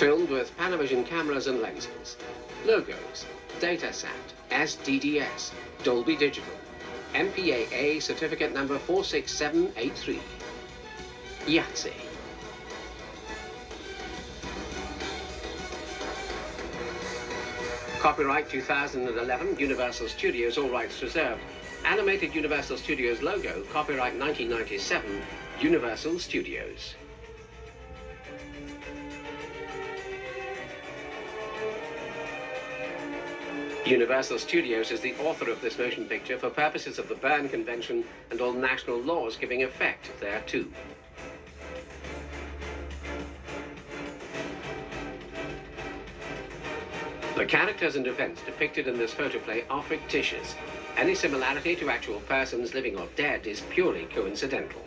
Filmed with Panavision cameras and lenses. Logos, Datasat, SDDS, Dolby Digital, MPAA certificate number 46783. IATSE. Copyright 2011, Universal Studios, all rights reserved. Animated Universal Studios logo, copyright 1997, Universal Studios. Universal Studios is the author of this motion picture for purposes of the Berne Convention and all national laws giving effect thereto. The characters and events depicted in this photoplay are fictitious. Any similarity to actual persons living or dead is purely coincidental.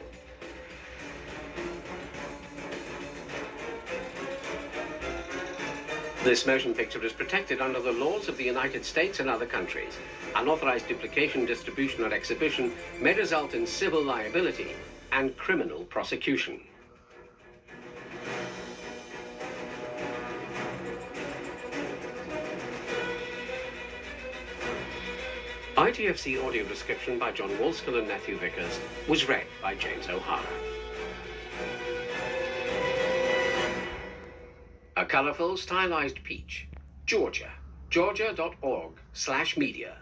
This motion picture is protected under the laws of the United States and other countries. Unauthorized duplication, distribution, or exhibition may result in civil liability and criminal prosecution. ITFC audio description by John Wolskill and Matthew Vickers was read by James O'Hara. Colorful, stylized peach. Georgia. Georgia.org slash media.